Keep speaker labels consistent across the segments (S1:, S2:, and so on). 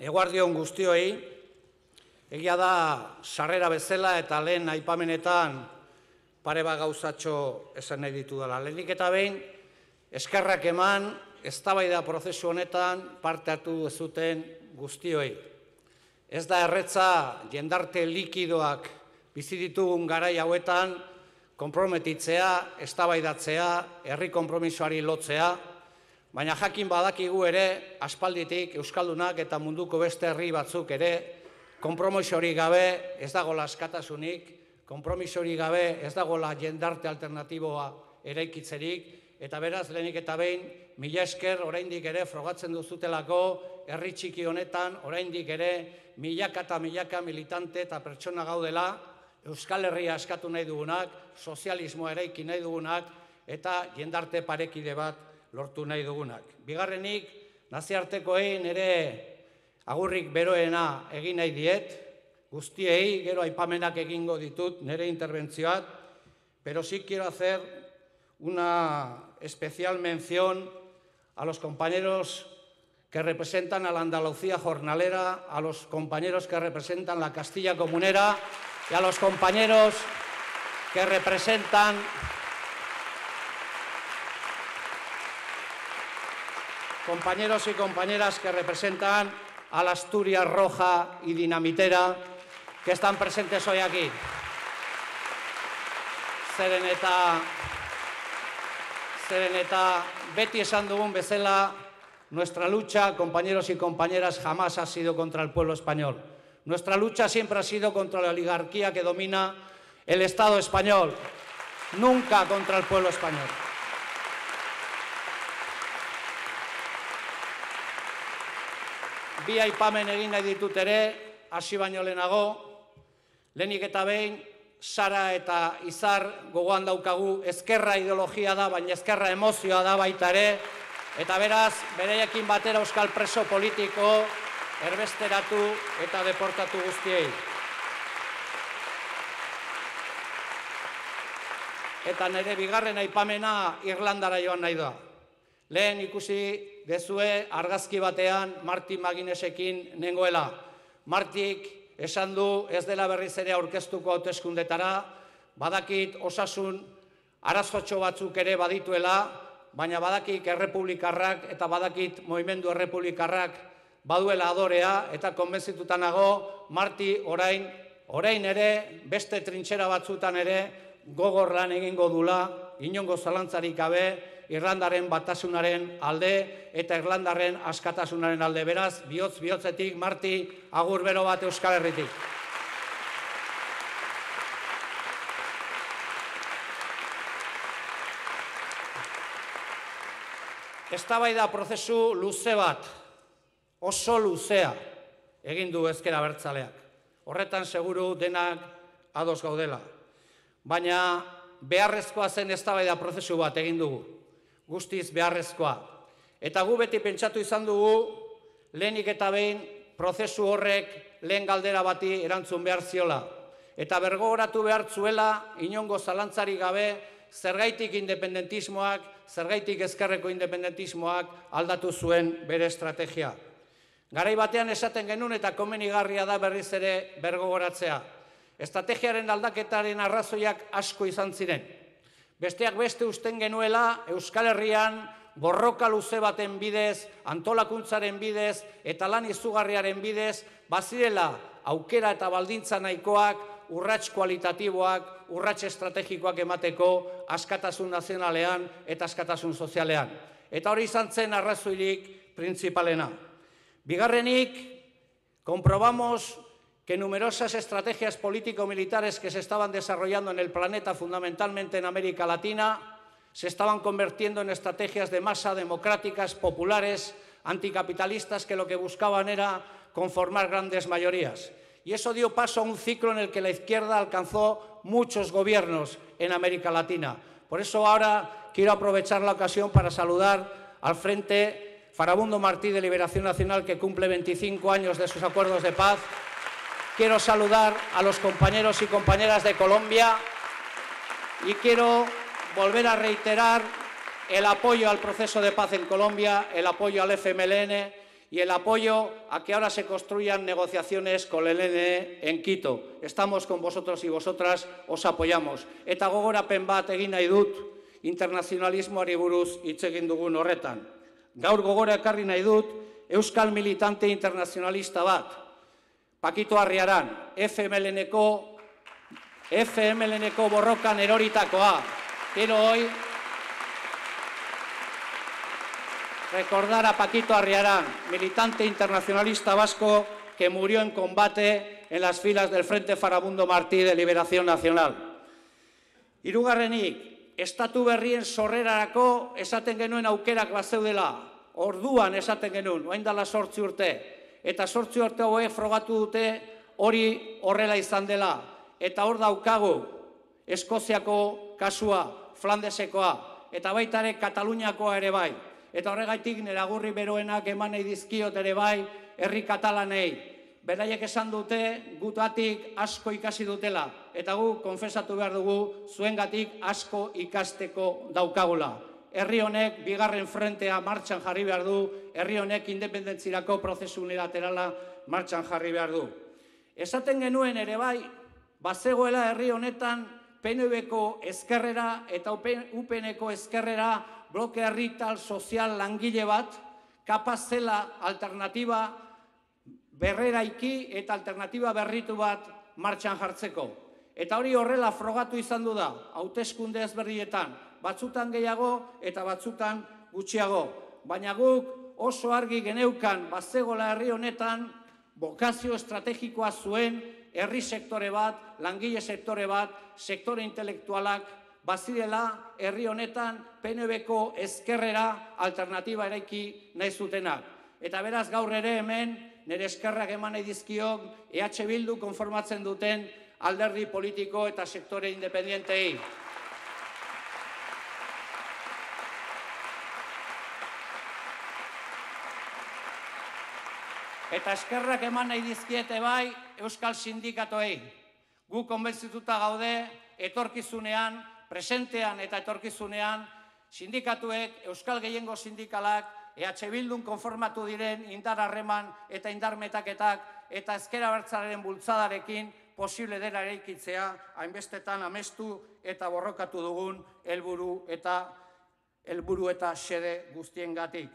S1: Eguardion guztioi, egia da sarrera bezala eta lehen aipamenetan pare bat gauzatxo esan nahi ditu dela. Lehenik eta behin, eskerrak eman, eztabaida prozesu honetan parte hartu zuten guztioi. Ez da erretza jendarte likidoak bizi ditugun garai hauetan konprometitzea, eztabaidatzea, herri konpromisoari lotzea, Baina jakin badakigu ere, aspalditik Euskaldunak eta munduko beste herri batzuk ere, kompromisori gabe ez dagoela askatasunik, kompromisori gabe ez dagoela jendarte alternatiboa eraikitzerik, eta beraz, lehenik eta behin, mila esker oraindik ere frogatzen duzutelako, herri txiki honetan, oraindik ere, milaka eta milaka militante eta pertsona gaudela, Euskal Herria askatu nahi dugunak, sozialismoa eraiki nahi dugunak, eta jendarte parekide bat lortu nahi dugunak. Bigarrenik, naziartekoei nire agurrik beroena egin nahi diet, guztiei, gero aipamenak egingo ditut nire interbentzioat, pero sí quiero hacer una especial mención a los compañeros que representan a la Andalucía jornalera, a los compañeros que representan la Castilla comunera y a los compañeros que representan compañeros y compañeras que representan a la Asturias Roja y Dinamitera, que están presentes hoy aquí. Sereneta, Sereneta, beti esan dugun bezala, nuestra lucha, compañeros y compañeras, jamás ha sido contra el pueblo español. Nuestra lucha siempre ha sido contra la oligarquía que domina el Estado español, nunca contra el pueblo español. Bi aipamen egin nahi ditut ere, hasi baino lehenago, lehenik eta behin, Sara eta Izar gogoan daukagu ezkerra ideologia da, baina ezkerra emozioa da baita ere, eta beraz, bereiekin batera euskal preso politiko, erbesteratu eta deportatu guztiei. Eta nire bigarren aipamena Irlandara joan nahi da. Lehen ikusi dezue argazki batean Marti Maginesekin nengoela. Martik esan du ez dela berriz ere aurkeztuko hauteskundetara, badakit osasun arazotxo batzuk ere badituela, baina badakik errepublikarrak eta badakit movimendu errepublikarrak baduela adorea eta konbenzitutan nago Marti orain, orain ere beste trintxera batzutan ere gogorran egingo dula, inongo zalantzarik gabe, Irlandaren batasunaren alde eta Irlandarren askatasunaren alde. Beraz, bihotz bihotzetik, Marti, agur bero bat Euskal Herritik. Eztabaida prozesu luze bat, oso luzea, egin du ezkera bertzaleak. Horretan seguru denak ados gaudela. Baina beharrezkoa zen eztabaida prozesu bat egin dugu guztiz beharrezkoa. Eta gu beti pentsatu izan dugu, lehenik eta behin, prozesu horrek lehen galdera bati erantzun behar ziola. Eta bergogoratu behar zuela, inongo zalantzari gabe, zergaitik independentismoak, zergaitik ezkerreko independentismoak aldatu zuen bere estrategia. Garai batean esaten genuen eta komenigarria da berriz ere bergogoratzea. Estrategiaren aldaketaren arrazoiak asko izan ziren. Besteak beste usten genuela Euskal Herrian borroka luze baten bidez, antolakuntzaren bidez eta lan izugarriaren bidez, bazirela aukera eta baldintza nahikoak, urrats kualitatiboak, urrats estrategikoak emateko askatasun nazionalean eta askatasun sozialean. Eta hori izan zen arrazoirik printzipalena. Bigarrenik, komprobamos que numerosas estrategias político-militares que se estaban desarrollando en el planeta, fundamentalmente en América Latina, se estaban convirtiendo en estrategias de masa democráticas, populares, anticapitalistas, que lo que buscaban era conformar grandes mayorías. Y eso dio paso a un ciclo en el que la izquierda alcanzó muchos gobiernos en América Latina. Por eso ahora quiero aprovechar la ocasión para saludar al Frente Farabundo Martí de Liberación Nacional, que cumple 25 años de sus acuerdos de paz, quiero saludar a los compañeros y compañeras de Colombia y quiero volver a reiterar el apoyo al proceso de paz en Colombia, el apoyo al FMLN y el apoyo a que ahora se construyan negociaciones con el ENE en Quito. Estamos con vosotros y vosotras, os apoyamos. Eta gogorapen bat egin nahi dut, internazionalismoari buruz hitz dugun horretan. Gaur gogora ekarri nahi dut, Euskal Militante Internacionalista bat, Pakito Arriaran, FMLN-eko FMLN-eko borrokan eroritakoa. Quiero hoy recordar a Paquito Arriarán, militante internacionalista vasco que murió en combate en las filas del Frente Farabundo Martí de Liberación Nacional. Irugarrenik, estatu berrien sorrerarako esaten genuen aukerak bazeudela, orduan esaten genuen, oain dala sortzi urte, eta sortzi urte hauek frogatu dute hori horrela izan dela, eta hor daukagu Eskoziako kasua, Flandesekoa, eta baitare Kataluniakoa ere bai, eta horregaitik neragurri beroenak eman nahi dizkiot ere bai herri katalanei. Beraiek esan dute gutatik asko ikasi dutela eta gu konfesatu behar dugu zuengatik asko ikasteko daukagula. Herri honek bigarren frentea martxan jarri behar du, herri honek independentzirako prozesu unilaterala martxan jarri behar du. Esaten genuen ere bai, bazegoela herri honetan PNB-ko ezkerrera eta UPN-eko ezkerrera bloke herrital sozial langile bat, kapaz zela alternatiba berreraiki eta alternatiba berritu bat martxan jartzeko. Eta hori horrela frogatu izan du da, hauteskunde ezberdietan, batzutan gehiago eta batzutan gutxiago. Baina guk oso argi geneukan bazegola herri honetan, bokazio estrategikoa zuen herri sektore bat, langile sektore bat, sektore intelektualak, bazirela herri honetan PNB-ko ezkerrera alternatiba eraiki nahi zutenak. Eta beraz gaur ere hemen nire eskerrak eman nahi dizkiok EH Bildu konformatzen duten alderdi politiko eta sektore independientei. Eta eskerrak eman nahi dizkiete bai Euskal Sindikatoei. Gu konbentzituta gaude, etorkizunean, presentean eta etorkizunean, sindikatuek, Euskal Gehiengo Sindikalak, EH Bildun konformatu diren indar harreman eta indar metaketak eta ezkera bertzaren bultzadarekin posible dela eraikitzea, hainbestetan amestu eta borrokatu dugun helburu eta helburu eta xede guztiengatik.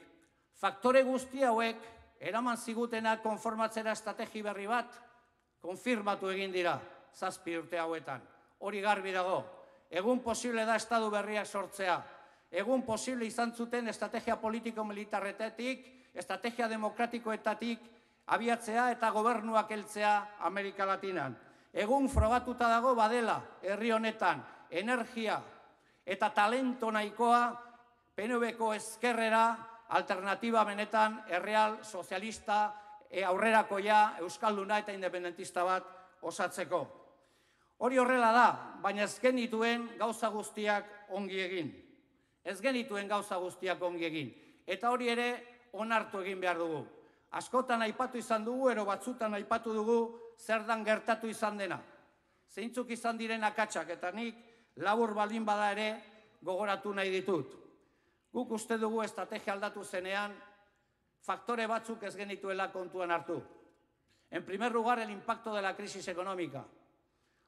S1: Faktore guzti hauek eraman zigutena konformatzera estrategi berri bat konfirmatu egin dira zazpi urte hauetan. Hori garbi dago, egun posible da estadu berriak sortzea. Egun posible izan zuten estrategia politiko-militarretetik, estrategia demokratikoetatik abiatzea eta gobernuak heltzea Amerika Latinan. Egun frogatuta dago badela herri honetan energia eta talento nahikoa PNB-ko ezkerrera alternatiba benetan erreal sozialista e aurrerakoia euskalduna eta independentista bat osatzeko. Hori horrela da, baina ez genituen gauza guztiak ongi egin. Ez genituen gauza guztiak ongi egin. Eta hori ere onartu egin behar dugu. Askotan aipatu izan dugu, ero batzutan aipatu dugu, zer dan gertatu izan dena. Zeintzuk izan diren akatsak, eta nik labur baldin bada ere gogoratu nahi ditut. Guk uste dugu estrategia aldatu zenean, faktore batzuk ez genituela kontuan hartu. En primer lugar, el impacto de la crisis económica.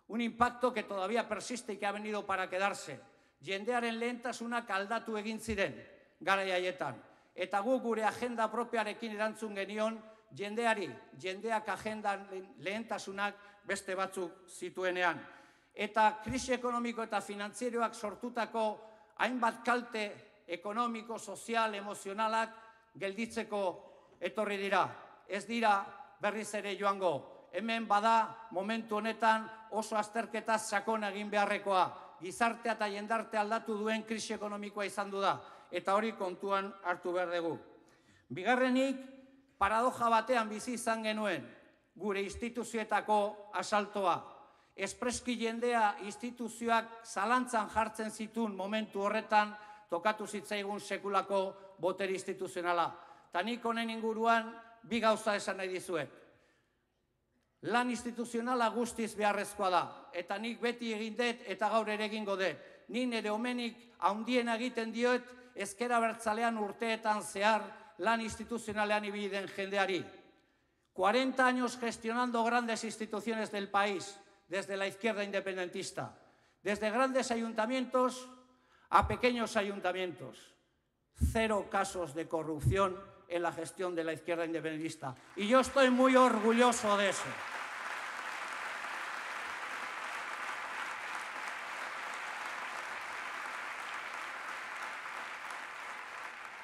S1: Un impacto que todavía persiste y que ha venido para quedarse. Jendearen lehentasunak aldatu egin ziren garai haietan. Eta gu gure agenda propiarekin erantzun genion jendeari, jendeak agendan lehentasunak beste batzuk zituenean. Eta krisi ekonomiko eta finanzieroak sortutako hainbat kalte ekonomiko, sozial, emozionalak gelditzeko etorri dira. Ez dira berriz ere joango hemen bada momentu honetan oso azterketa sakon egin beharrekoa. Gizartea eta jendarte aldatu duen krisi ekonomikoa izan du da. Eta hori kontuan hartu behar dugu. Bigarrenik, paradoja batean bizi izan genuen gure instituzioetako asaltoa. Espreski jendea instituzioak zalantzan jartzen zitun momentu horretan tokatu zitzaigun sekulako boter instituzionala. Tanik honen inguruan bi gauza esan nahi dizuet lan instituzionala guztiz beharrezkoa da. Eta nik beti egin dut eta gaur ere egingo dut. Ni nire omenik haundien egiten diot ezkera bertzalean urteetan zehar lan instituzionalean ibili den jendeari. 40 años gestionando grandes instituciones del país desde la izquierda independentista, desde grandes ayuntamientos a pequeños ayuntamientos. Cero casos de corrupción en la gestión de la izquierda independentista. Y yo estoy muy orgulloso de eso.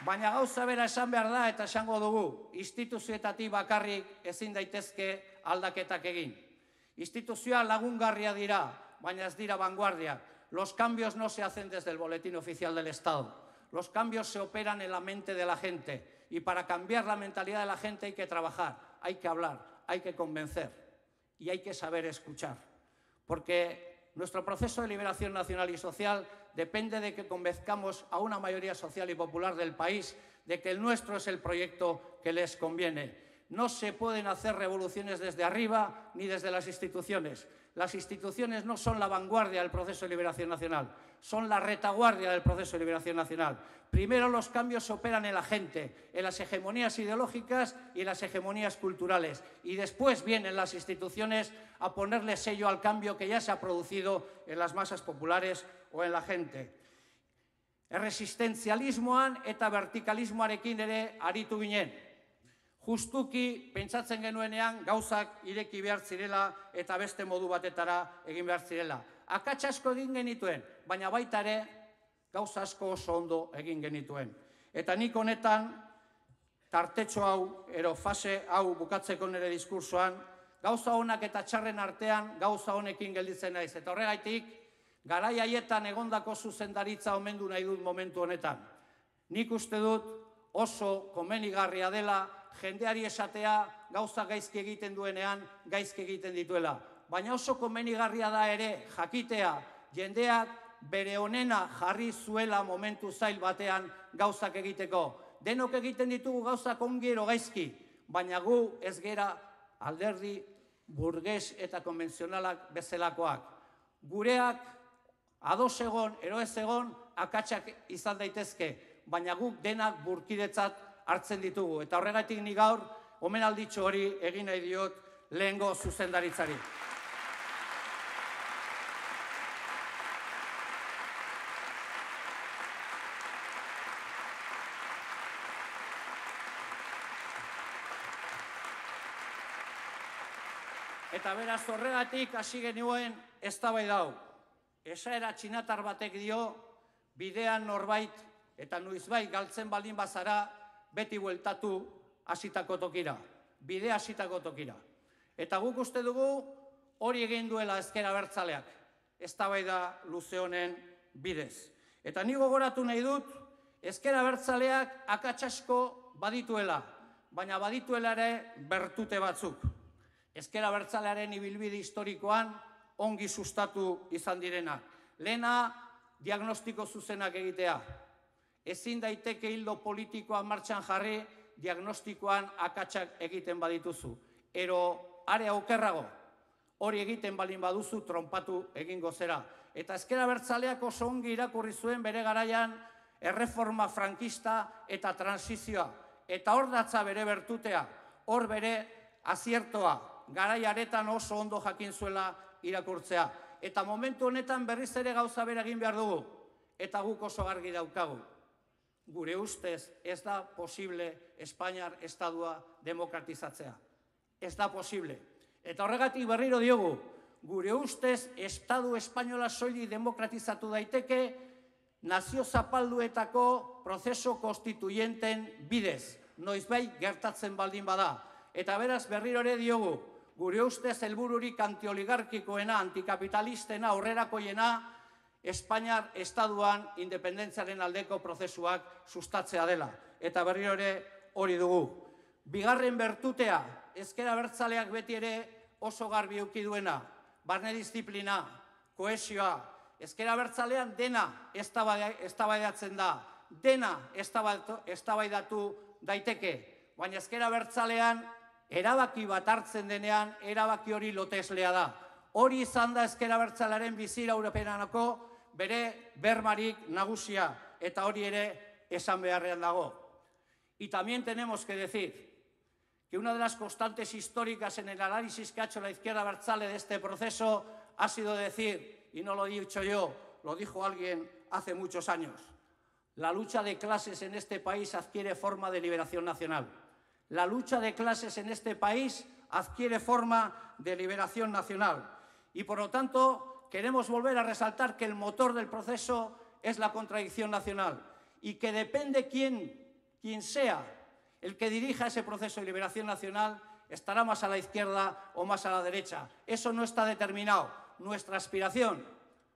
S1: Baina gauza bera esan behar da eta esango dugu, instituzioetatik bakarrik ezin daitezke aldaketak egin. Instituzioa lagungarria dira, baina ez dira vanguardia. Los cambios no se hacen desde el boletín oficial del Estado. Los cambios se operan en la mente de la gente. Y para cambiar la mentalidad de la gente hay que trabajar, hay que hablar, hay que convencer y hay que saber escuchar. Porque nuestro proceso de liberación nacional y social depende de que convenzcamos a una mayoría social y popular del país de que el nuestro es el proyecto que les conviene. No se pueden hacer revoluciones desde arriba ni desde las instituciones. Las instituciones no son la vanguardia del proceso de liberación nacional, son la retaguardia del proceso de liberación nacional. Primero los cambios operan en la gente, en las hegemonías ideológicas y en las hegemonías culturales. Y después vienen las instituciones a ponerle sello al cambio que ya se ha producido en las masas populares o en la gente. Eta ere aritu. Justuki pentsatzen genuenean gauzak ireki behar zirela eta beste modu batetara egin behar zirela. Akats asko egin genituen, baina baita ere gauza asko oso ondo egin genituen. Eta nik honetan tartetxo hau, ero fase hau bukatzeko nire diskursoan, gauza honak eta txarren artean gauza honekin gelditzen naiz. Eta horregaitik, garai haietan egondako zuzendaritza omendu nahi dut momentu honetan. Nik uste dut oso komenigarria dela jendeari esatea gauza gaizki egiten duenean gaizki egiten dituela. Baina oso komenigarria da ere jakitea jendeak bere onena jarri zuela momentu zail batean gauzak egiteko. Denok egiten ditugu gauzak ongiero gaizki, baina gu ez gera alderdi burges eta konvenzionalak bezalakoak. Gureak ados egon, ero ez egon, akatsak izan daitezke, baina guk denak burkidetzat hartzen ditugu. Eta horregatik ni gaur, omen hori egin nahi diot lehengo zuzendaritzari. Eta beraz horregatik hasi genuen ez da bai dau. Esaera txinatar batek dio, bidean norbait eta nuizbait galtzen baldin bazara, beti bueltatu hasitako tokira, bide hasitako tokira. Eta guk uste dugu hori egin duela ezkera bertzaleak, ez da luze honen bidez. Eta ni gogoratu nahi dut, ezkera bertzaleak akatsasko badituela, baina badituela ere bertute batzuk. Ezkera bertzalearen ibilbide historikoan ongi sustatu izan direna. Lena diagnostiko zuzenak egitea, ezin daiteke hildo politikoa martxan jarri diagnostikoan akatsak egiten badituzu. Ero are aukerrago, hori egiten balin baduzu trompatu egingo zera. Eta ezkera bertzaleak oso ongi irakurri zuen bere garaian erreforma frankista eta transizioa. Eta hor datza bere bertutea, hor bere aziertoa, garaiaretan oso ondo jakin zuela irakurtzea. Eta momentu honetan berriz ere gauza bere egin behar dugu. Eta guk oso argi daukagu gure ustez ez da posible Espainiar estadua demokratizatzea. Ez da posible. Eta horregatik berriro diogu, gure ustez estadu espainola soili demokratizatu daiteke nazio zapalduetako prozeso konstituyenten bidez. Noiz bai gertatzen baldin bada. Eta beraz berriro ere diogu, gure ustez helbururik antioligarkikoena, antikapitalistena, aurrerakoiena, Espainiar estaduan independentziaren aldeko prozesuak sustatzea dela. Eta berri ere hori dugu. Bigarren bertutea, ezkera bertzaleak beti ere oso garbi duena. Barne disiplina, koesioa, ezkera bertzalean dena eztabaidatzen da. Dena eztabaidatu daiteke. Baina ezkera bertzalean erabaki bat hartzen denean erabaki hori loteslea da. Hori izan da ezkera bertzalaren bizira europeanako bere bermarik nagusia eta hori ere esan. Y también tenemos que decir que una de las constantes históricas en el análisis que ha hecho la izquierda Berzale de este proceso ha sido decir, y no lo he dicho yo, lo dijo alguien hace muchos años, la lucha de clases en este país adquiere forma de liberación nacional. La lucha de clases en este país adquiere forma de liberación nacional. Y por lo tanto, queremos volver a resaltar que el motor del proceso es la contradicción nacional y que depende quién, quién sea el que dirija ese proceso de liberación nacional, estará más a la izquierda o más a la derecha. Eso no está determinado. Nuestra aspiración,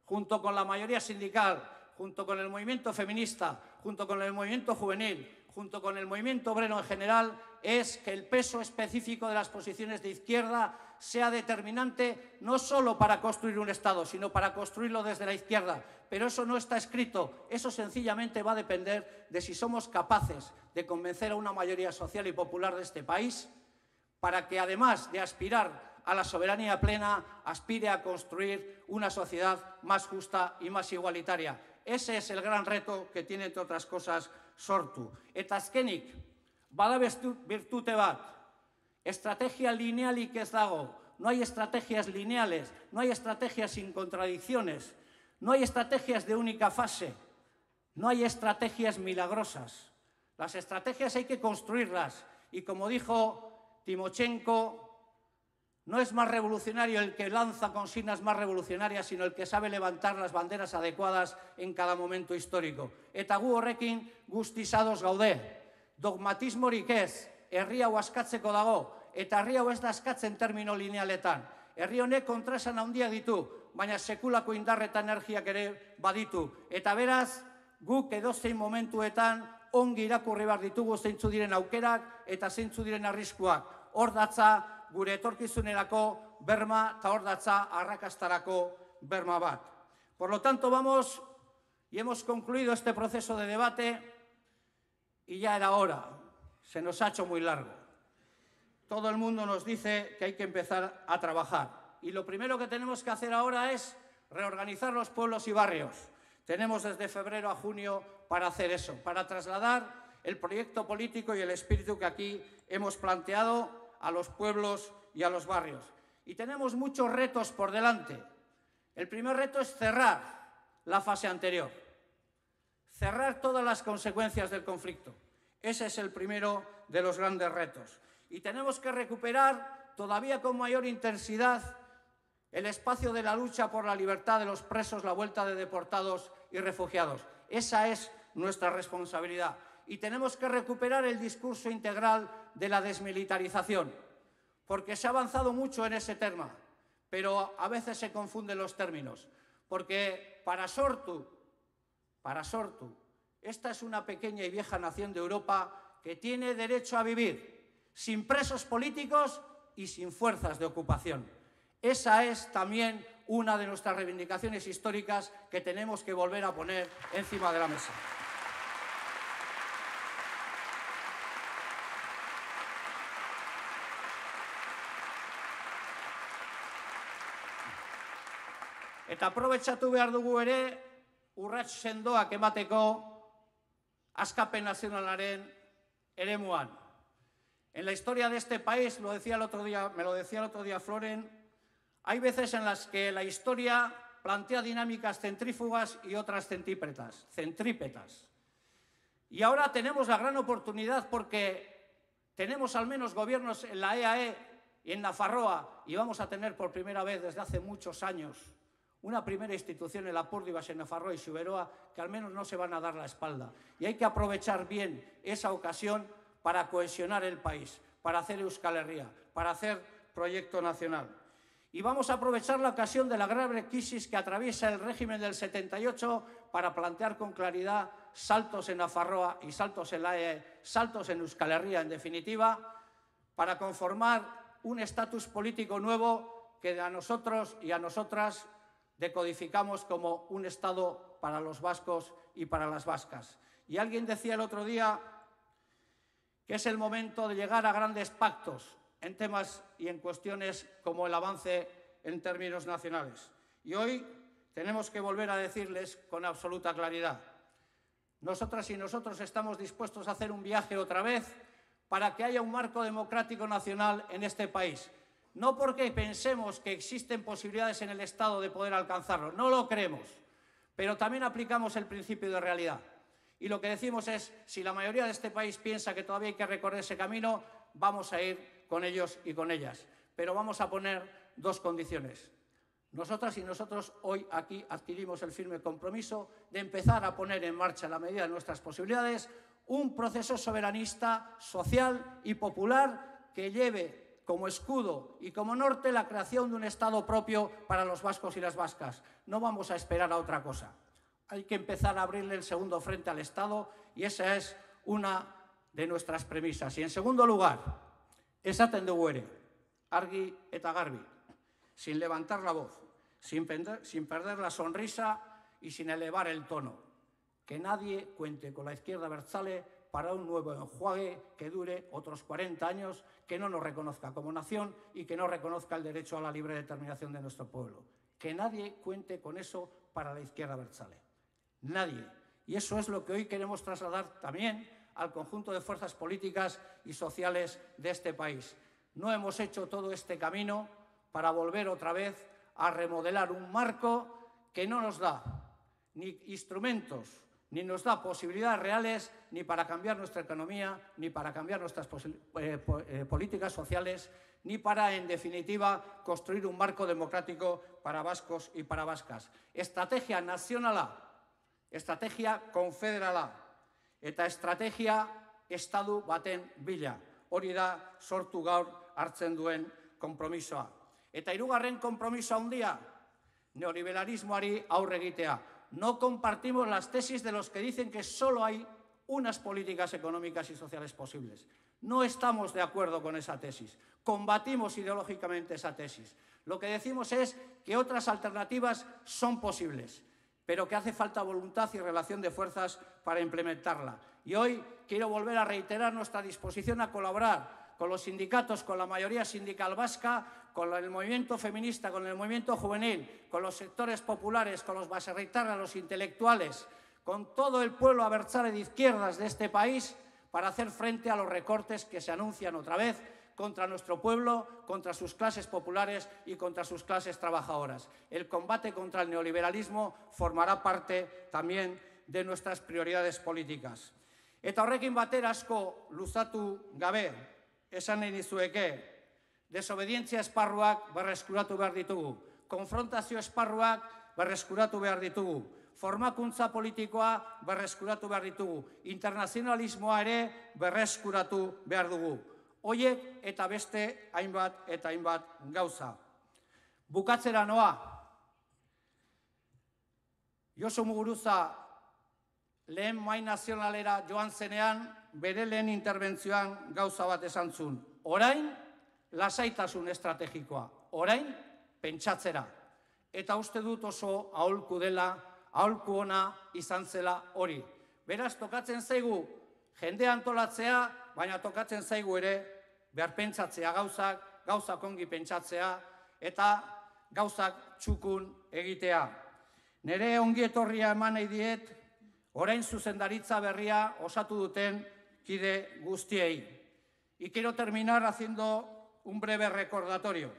S1: junto con la mayoría sindical, junto con el movimiento feminista, junto con el movimiento juvenil, junto con el movimiento obrero en general, es que el peso específico de las posiciones de izquierda sea determinante no solo para construir un Estado, sino para construirlo desde la izquierda. Pero eso no está escrito, eso sencillamente va a depender de si somos capaces de convencer a una mayoría social y popular de este país para que, además de aspirar a la soberanía plena, aspire a construir una sociedad más justa y más igualitaria. Ese es el gran reto que tiene, entre otras cosas, sortu. Eta bada virtute bat, estrategia linealik ez dago, no hay estrategias lineales, no hay estrategias sin contradicciones, no hay estrategias de única fase, no hay estrategias milagrosas. Las estrategias hay que construirlas y como dijo Timochenko, no es más revolucionario el que lanza consignas más revolucionarias, sino el que sabe levantar las banderas adecuadas en cada momento histórico. Eta gu horrekin guztizados gaude. Dogmatismorik ez, herri hau askatzeko dago, eta herri hau ez da askatzen termino linealetan. Herri honek kontrasan handia ditu, baina sekulako indar eta energiak ere baditu. Eta beraz, guk edozein momentuetan ongi irakurri behar ditugu zeintzu diren aukerak eta zeintzu diren arriskuak. Hor datza, gure etorkizunerako berma eta hor datza arrakastarako berma bat. Por lo tanto, vamos y hemos concluido este proceso de debate y ya era hora, se nos ha hecho muy largo. Todo el mundo nos dice que hay que empezar a trabajar y lo primero que tenemos que hacer ahora es reorganizar los pueblos y barrios. Tenemos desde febrero a junio para hacer eso, para trasladar el proyecto político y el espíritu que aquí hemos planteado a los pueblos y a los barrios. Y tenemos muchos retos por delante. El primer reto es cerrar la fase anterior, cerrar todas las consecuencias del conflicto. Ese es el primero de los grandes retos. Y tenemos que recuperar todavía con mayor intensidad el espacio de la lucha por la libertad de los presos, la vuelta de deportados y refugiados. Esa es nuestra responsabilidad y tenemos que recuperar el discurso integral de la desmilitarización, porque se ha avanzado mucho en ese tema, pero a veces se confunden los términos, porque para Sortu, para Sortu, esta es una pequeña y vieja nación de Europa que tiene derecho a vivir sin presos políticos y sin fuerzas de ocupación. Esa es también una de nuestras reivindicaciones históricas que tenemos que volver a poner encima de la mesa. Eta aprobetsatu behar dugu ere, urrats sendoak emateko askapen nazionalaren eremuan. En la historia de este país, lo decía el otro día, me lo decía el otro día Floren, hay veces en las que la historia plantea dinámicas centrífugas y otras centípetas, centrípetas. Y ahora tenemos la gran oportunidad porque tenemos al menos gobiernos en la EAE e y en Nafarroa y vamos a tener por primera vez desde hace muchos años una primera institución en la Púrdivas, en Nafarroa y Suberoa, que al menos no se van a dar la espalda. Y hay que aprovechar bien esa ocasión para cohesionar el país, para hacer Euskal Herria, para hacer proyecto nacional. Y vamos a aprovechar la ocasión de la grave crisis que atraviesa el régimen del 78 para plantear con claridad saltos en Nafarroa y saltos en la EE, saltos en Euskal Herria, en definitiva, para conformar un estatus político nuevo que a nosotros y a nosotras decodificamos como un Estado para los vascos y para las vascas. Y alguien decía el otro día que es el momento de llegar a grandes pactos en temas y en cuestiones como el avance en términos nacionales. Y hoy tenemos que volver a decirles con absoluta claridad, nosotras y nosotros estamos dispuestos a hacer un viaje otra vez para que haya un marco democrático nacional en este país. No porque pensemos que existen posibilidades en el Estado de poder alcanzarlo, no lo creemos, pero también aplicamos el principio de realidad. Y lo que decimos es, si la mayoría de este país piensa que todavía hay que recorrer ese camino, vamos a ir con ellos y con ellas. Pero vamos a poner dos condiciones. Nosotras y nosotros hoy aquí adquirimos el firme compromiso de empezar a poner en marcha, en la medida de nuestras posibilidades, un proceso soberanista, social y popular que lleve como escudo y como norte la creación de un Estado propio para los vascos y las vascas. No vamos a esperar a otra cosa. Hay que empezar a abrirle el segundo frente al Estado y esa es una de nuestras premisas. Y en segundo lugar, esaten dugu argi eta garbi, sin levantar la voz, sin perder, sin perder la sonrisa y sin elevar el tono. Que nadie cuente con la izquierda Berzale para un nuevo enjuague que dure otros 40 años, que no nos reconozca como nación y que no reconozca el derecho a la libre determinación de nuestro pueblo. Que nadie cuente con eso para la izquierda Berzale. Nadie. Y eso es lo que hoy queremos trasladar también al conjunto de fuerzas políticas y sociales de este país. No hemos hecho todo este camino para volver otra vez a remodelar un marco que no nos da ni instrumentos, ni nos da posibilidades reales ni para cambiar nuestra economía, ni para cambiar nuestras eh, eh, políticas sociales, ni para, en definitiva, construir un marco democrático para vascos y para vascas. Estrategia nacionala estrategia konfederala eta estrategia estadu baten bila. Hori da sortu gaur hartzen duen konpromisoa. Eta hirugarren konpromiso handia, neoliberalismoari aurre egitea. No compartimos las tesis de los que dicen que solo hay unas políticas económicas y sociales posibles. No estamos de acuerdo con esa tesis. Combatimos ideológicamente esa tesis. Lo que decimos es que otras alternativas son posibles pero que hace falta voluntad y relación de fuerzas para implementarla. Y hoy quiero volver a reiterar nuestra disposición a colaborar con los sindicatos, con la mayoría sindical vasca, con el movimiento feminista, con el movimiento juvenil, con los sectores populares, con los baserritarras, los intelectuales, con todo el pueblo abertzale de izquierdas de este país para hacer frente a los recortes que se anuncian otra vez contra nuestro pueblo, contra sus clases populares y contra sus clases trabajadoras. El combate contra el neoliberalismo formará parte también de nuestras prioridades políticas. Eta horrekin batera asko luzatu gabe, esan nahi dizueke, desobedientzia esparruak berreskuratu behar ditugu, konfrontazio esparruak berreskuratu behar ditugu, formakuntza politikoa berreskuratu behar ditugu, internazionalismoa ere berreskuratu behar dugu hoiek eta beste hainbat eta hainbat gauza. Bukatzera noa, Josu Muguruza lehen mai nazionalera joan zenean, bere lehen interbentzioan gauza bat esan zuen. Orain, lasaitasun estrategikoa. Orain, pentsatzera. Eta uste dut oso aholku dela, aholku ona izan zela hori. Beraz, tokatzen zaigu, jende antolatzea, baina tokatzen zaigu ere behar pentsatzea gauzak, gauzak ongi pentsatzea, eta gauzak txukun egitea. Nere ongi etorria eman nahi diet, orain zuzendaritza berria osatu duten kide guztiei. Y quiero terminar haciendo un breve recordatorio.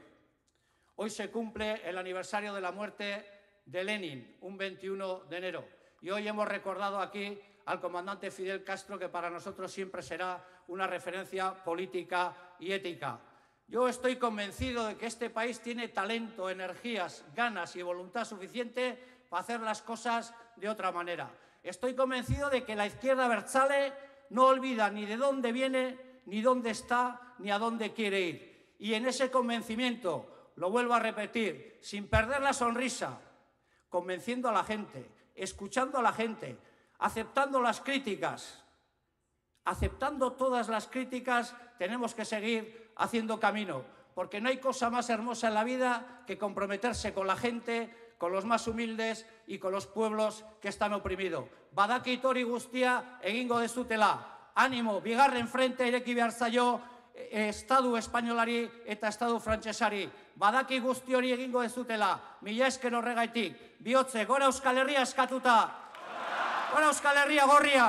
S1: Hoy se cumple el aniversario de la muerte de Lenin, un 21 de enero. Y hoy hemos recordado aquí al comandante Fidel Castro, que para nosotros siempre será una referencia política y ética. Yo estoy convencido de que este país tiene talento, energías, ganas y voluntad suficiente para hacer las cosas de otra manera. Estoy convencido de que la izquierda Berzale no olvida ni de dónde viene, ni dónde está, ni a dónde quiere ir. Y en ese convencimiento, lo vuelvo a repetir, sin perder la sonrisa, convenciendo a la gente, escuchando a la gente, aceptando las críticas. Aceptando todas las críticas, tenemos que seguir haciendo camino, porque no hay cosa más hermosa en la vida que comprometerse con la gente, con los más humildes y con los pueblos que están oprimidos. Badaki tori guztia egingo dezutela. Ánimo, bigarren frente ireki behar zaio eh, Estadu espainolari eta Estadu frantsesari. Badaki guzti hori egingo dezutela. Mila esker horregaitik. Biotze, gora Euskal Herria eskatuta. Gora Euskal Herria gorria!